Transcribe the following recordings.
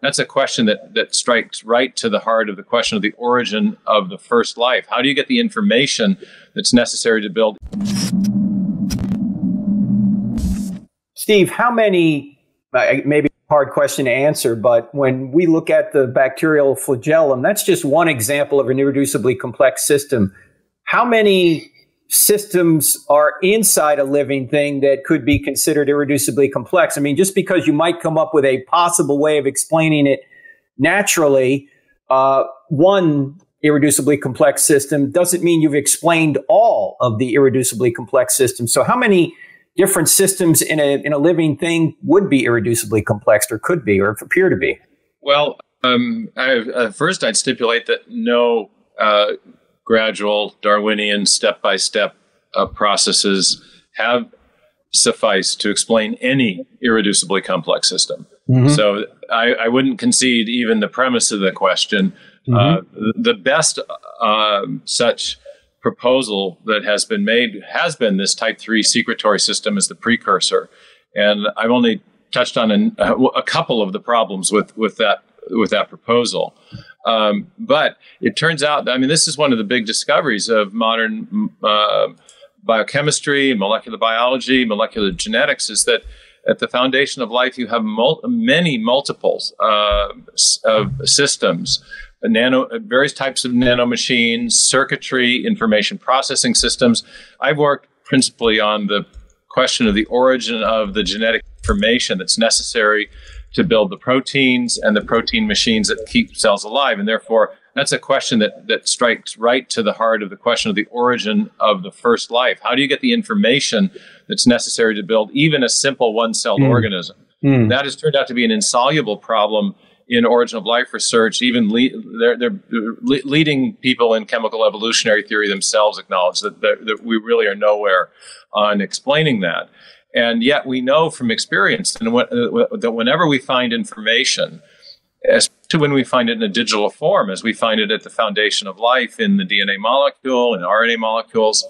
that's a question that, that strikes right to the heart of the question of the origin of the first life. How do you get the information that's necessary to build? Steve, how many, maybe hard question to answer, but when we look at the bacterial flagellum, that's just one example of an irreducibly complex system. How many systems are inside a living thing that could be considered irreducibly complex. I mean, just because you might come up with a possible way of explaining it naturally, uh, one irreducibly complex system doesn't mean you've explained all of the irreducibly complex systems. So, how many different systems in a in a living thing would be irreducibly complex, or could be, or appear to be? Well, um, I, uh, first, I'd stipulate that no uh, gradual Darwinian step by step processes have sufficed to explain any irreducibly complex system. Mm-hmm. So I, I, wouldn't concede even the premise of the question. Mm-hmm. Uh, the best uh, such proposal that has been made has been this type 3 secretory system as the precursor. And I've only touched on an, a couple of the problems with, with that with that proposal. Um, but it turns out, I mean, this is one of the big discoveries of modern uh, biochemistry, molecular biology, molecular genetics, is that at the foundation of life, you have mul- many multiples uh, of systems, nano, various types of nanomachines, circuitry, information processing systems. I've worked principally on the question of the origin of the genetic information that's necessary to build the proteins and the protein machines that keep cells alive. And therefore, that's a question that, that strikes right to the heart of the question of the origin of the first life. How do you get the information that's necessary to build even a simple one celled mm. organism? Mm. That has turned out to be an insoluble problem in origin of life research. Even le- they're, they're le- leading people in chemical evolutionary theory themselves acknowledge that, that, that we really are nowhere on explaining that. And yet we know from experience that whenever we find information, especially when we find it in a digital form, as we find it at the foundation of life in the DNA molecule and RNA molecules,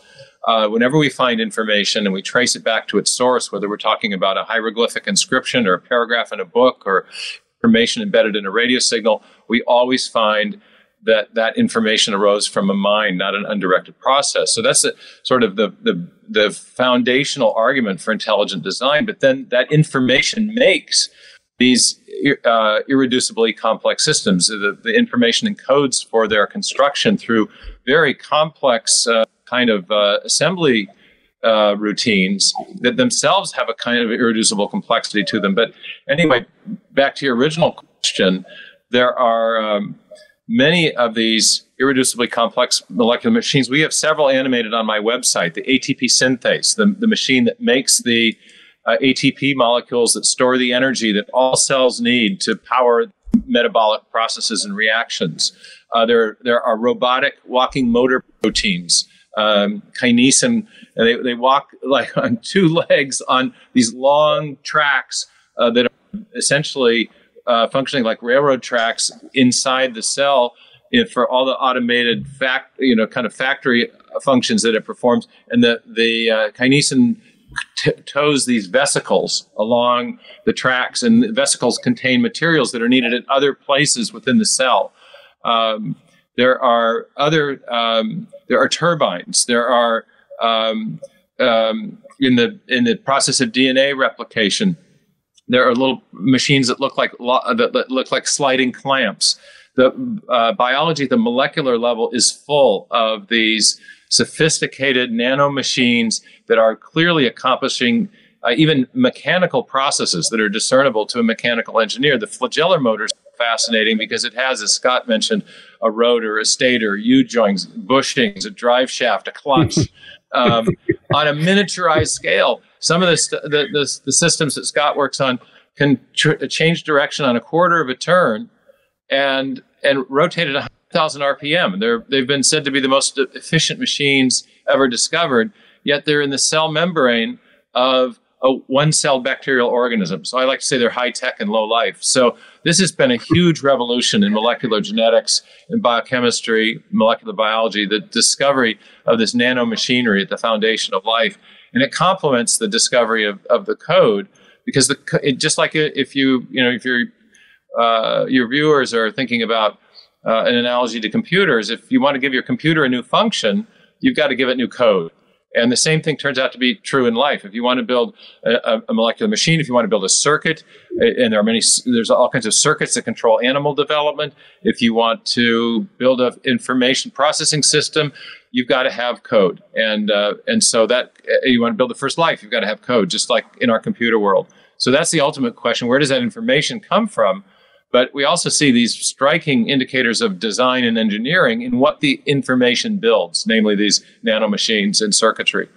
uh, whenever we find information and we trace it back to its source, whether we're talking about a hieroglyphic inscription or a paragraph in a book or information embedded in a radio signal, we always find that that information arose from a mind, not an undirected process. So that's the, sort of the, the, the foundational argument for intelligent design. But then that information makes these uh, irreducibly complex systems. The, the, information encodes for their construction through very complex uh, kind of uh, assembly uh, routines that themselves have a kind of irreducible complexity to them. But anyway, back to your original question, there are. Um, many of these irreducibly complex molecular machines. We have several animated on my website. The ATP synthase, the, the machine that makes the uh, ATP molecules that store the energy that all cells need to power metabolic processes and reactions. Uh, there, there are robotic walking motor proteins, um, kinesin, they, they walk like on two legs on these long tracks uh, that are essentially uh, functioning like railroad tracks inside the cell for all the automated fact, you know, kind of factory functions that it performs, and the the uh, kinesin t- tows these vesicles along the tracks, and the vesicles contain materials that are needed at other places within the cell. Um, there are other um, there are turbines. There are um, um in the in the process of DNA replication there are little machines that look like that look like sliding clamps. The uh, biology the molecular level is full of these sophisticated nano machines that are clearly accomplishing uh, even mechanical processes that are discernible to a mechanical engineer. The flagellar motor is fascinating because it has, as Scott mentioned, a rotor, a stator, U joints, bushings, a drive shaft, a clutch. Um, on a miniaturized scale. Some of the, the, the, the, systems that Scott works on can tr- change direction on a quarter of a turn and, and rotate at 100,000 RPM. They're, they've been said to be the most efficient machines ever discovered, yet they're in the cell membrane of a one celled bacterial organism. So I like to say they're high tech and low life. So this has been a huge revolution in molecular genetics and biochemistry, molecular biology, the discovery of this nanomachinery at the foundation of life. And it complements the discovery of, of the code because the it, just like if you, you know, if you're uh, your viewers are thinking about uh, an analogy to computers, if you want to give your computer a new function, you've got to give it new code. And the same thing turns out to be true in life. If you want to build a, a, molecular machine, if you want to build a circuit, and there are many, there's all kinds of circuits that control animal development. If you want to build an information processing system, you've got to have code. And uh, and so that you want to build the first life, you've got to have code, just like in our computer world. So that's the ultimate question: Where does that information come from? But we also see these striking indicators of design and engineering in what the information builds, namely these nanomachines and circuitry.